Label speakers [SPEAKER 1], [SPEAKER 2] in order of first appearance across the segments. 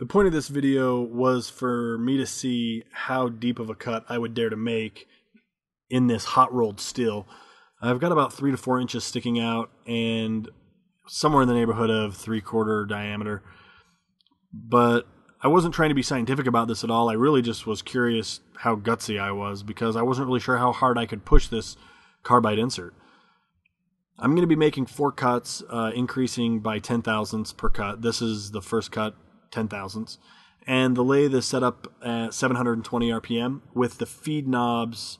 [SPEAKER 1] The point of this video was for me to see how deep of a cut I would dare to make in this hot rolled steel. I've got about three to four inches sticking out and somewhere in the neighborhood of three quarter diameter. But I wasn't trying to be scientific about this at all. I really just was curious how gutsy I was because I wasn't really sure how hard I could push this carbide insert. I'm going to be making four cuts, uh, increasing by 10 thousandths per cut. This is the first cut, 10 thousandths. And the lathe is set up at 720 RPM with the feed knobs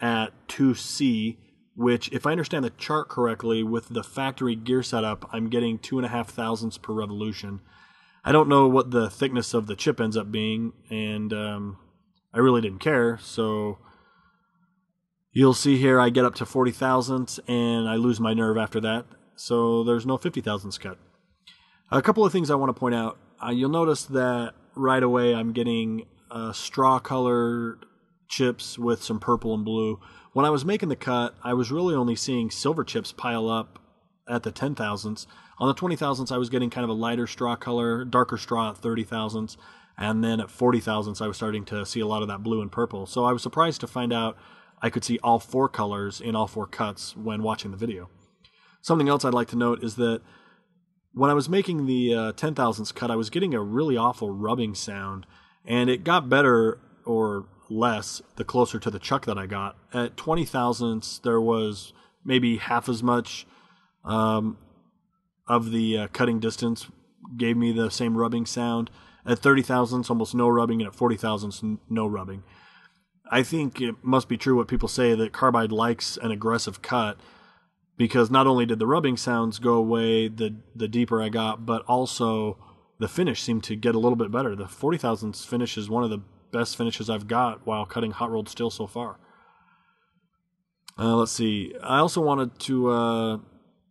[SPEAKER 1] at 2C, which, if I understand the chart correctly, with the factory gear setup, I'm getting two and a half thousandths per revolution. I don't know what the thickness of the chip ends up being, and um, I really didn't care, so You'll see here I get up to 40 thousandths and I lose my nerve after that. So there's no 50 thousandths cut. A couple of things I want to point out. Uh, you'll notice that right away I'm getting uh, straw colored chips with some purple and blue. When I was making the cut, I was really only seeing silver chips pile up at the 10 thousandths. On the 20 thousandths, I was getting kind of a lighter straw color, darker straw at 30 thousandths. And then at 40 thousandths, I was starting to see a lot of that blue and purple. So I was surprised to find out I could see all four colors in all four cuts when watching the video. Something else I'd like to note is that when I was making the uh, 10 thousandths cut, I was getting a really awful rubbing sound, and it got better or less the closer to the chuck that I got. At 20 thousandths, there was maybe half as much um, of the uh, cutting distance gave me the same rubbing sound. At 30 thousandths, almost no rubbing, and at 40 thousandths, no rubbing. I think it must be true what people say that Carbide likes an aggressive cut because not only did the rubbing sounds go away the the deeper I got, but also the finish seemed to get a little bit better. The 40 thousandths finish is one of the best finishes I've got while cutting hot rolled steel so far. Uh, let's see. I also wanted to uh,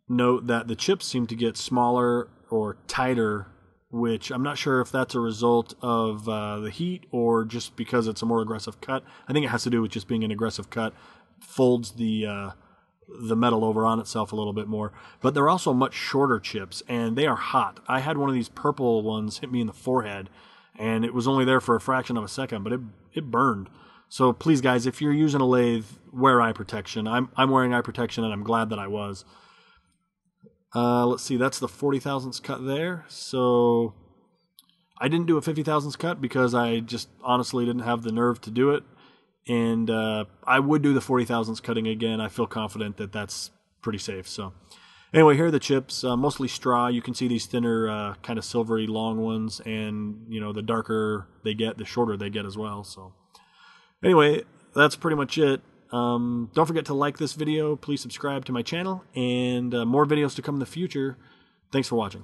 [SPEAKER 1] note that the chips seem to get smaller or tighter which I'm not sure if that's a result of uh, the heat or just because it's a more aggressive cut. I think it has to do with just being an aggressive cut, folds the uh, the metal over on itself a little bit more. But they're also much shorter chips, and they are hot. I had one of these purple ones hit me in the forehead, and it was only there for a fraction of a second, but it it burned. So please, guys, if you're using a lathe, wear eye protection. I'm I'm wearing eye protection, and I'm glad that I was. Uh, let's see, that's the 40 thousandths cut there. So I didn't do a 50 thousandths cut because I just honestly didn't have the nerve to do it. And uh, I would do the 40 thousandths cutting again. I feel confident that that's pretty safe. So anyway, here are the chips, uh, mostly straw. You can see these thinner, uh, kind of silvery long ones, and you know the darker they get, the shorter they get as well. So anyway, that's pretty much it. Um, don't forget to like this video. Please subscribe to my channel and uh, more videos to come in the future. Thanks for watching.